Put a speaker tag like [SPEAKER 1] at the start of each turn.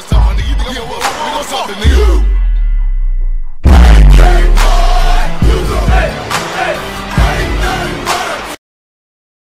[SPEAKER 1] this time, nigga. You think I'm a nigga? What's up, nigga?